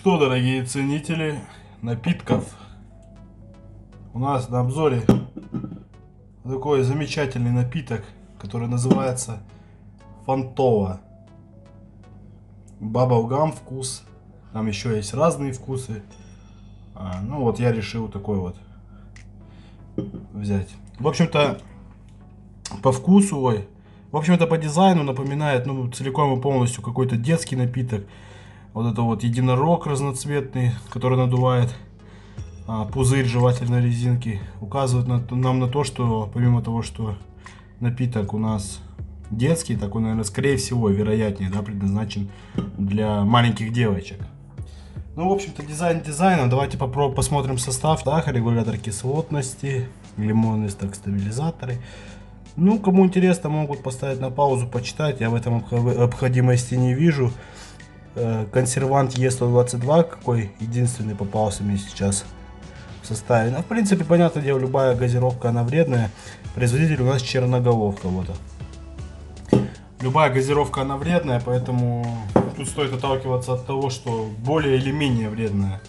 что, дорогие ценители напитков, у нас на обзоре такой замечательный напиток, который называется Фантова. Бабалгам вкус. Там еще есть разные вкусы. А, ну вот я решил такой вот взять. В общем-то, по вкусу, ой, в общем-то по дизайну напоминает, ну, целиком и полностью какой-то детский напиток. Вот это вот единорог разноцветный, который надувает а, пузырь жевательной резинки. Указывает на, нам на то, что помимо того, что напиток у нас детский, так он, наверное, скорее всего, вероятнее, да, предназначен для маленьких девочек. Ну, в общем-то, дизайн дизайном. Давайте попробуем посмотрим состав. Так, регулятор кислотности, лимонные так стабилизаторы. Ну, кому интересно, могут поставить на паузу, почитать. Я в этом обходимости не вижу. Э, консервант Е122 какой единственный попался мне сейчас в составе. Ну, в принципе, понятное дело, любая газировка, она вредная. Производитель у нас черноголовка. Вот. Любая газировка, она вредная, поэтому тут стоит отталкиваться от того, что более или менее вредная.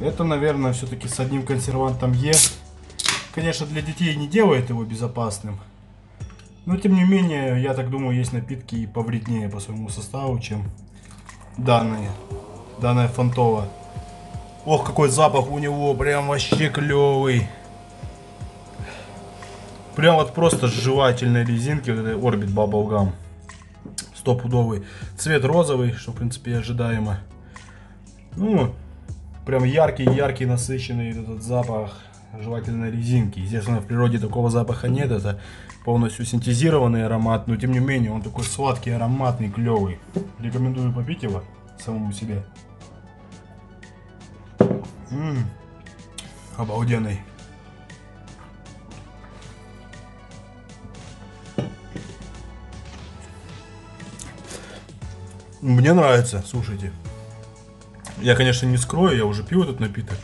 Это, наверное, все-таки с одним консервантом Е конечно, для детей не делает его безопасным. Но, тем не менее, я так думаю, есть напитки и повреднее по своему составу, чем данные. Данная фантова. Ох, какой запах у него, прям вообще клевый. Прям вот просто жевательной резинки, вот этой Orbit Bubble Gum. Стопудовый. Цвет розовый, что в принципе ожидаемо. Ну, прям яркий-яркий насыщенный этот запах жевательной резинки. Естественно, в природе такого запаха нет, это полностью синтезированный аромат, но тем не менее он такой сладкий, ароматный, клевый. Рекомендую попить его самому себе. М -м, обалденный. Мне нравится, слушайте. Я, конечно, не скрою, я уже пил этот напиток.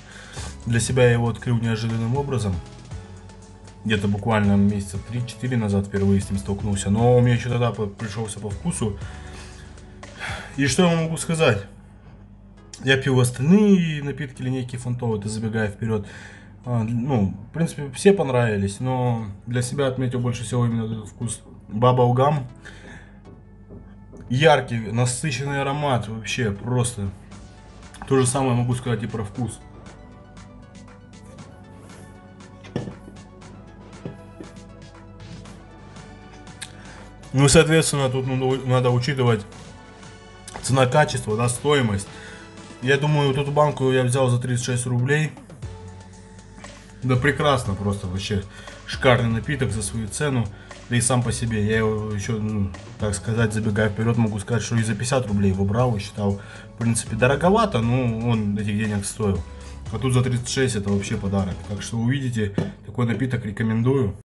Для себя я его открыл неожиданным образом. Где-то буквально месяца 3-4 назад впервые с ним столкнулся. Но он мне еще тогда пришелся по вкусу. И что я могу сказать? Я пил остальные напитки линейки Фантова, ты забегая вперед. А, ну, в принципе, все понравились, но для себя отметил больше всего именно этот вкус Баба Угам. Яркий, насыщенный аромат, вообще просто. То же самое могу сказать и про вкус. Ну, соответственно, тут надо учитывать цена-качество, да, стоимость. Я думаю, вот эту банку я взял за 36 рублей. Да прекрасно просто, вообще шикарный напиток за свою цену. Да и сам по себе, я его еще, ну, так сказать, забегая вперед, могу сказать, что и за 50 рублей его брал и считал, в принципе, дороговато, но он этих денег стоил. А тут за 36 это вообще подарок. Так что увидите, такой напиток рекомендую.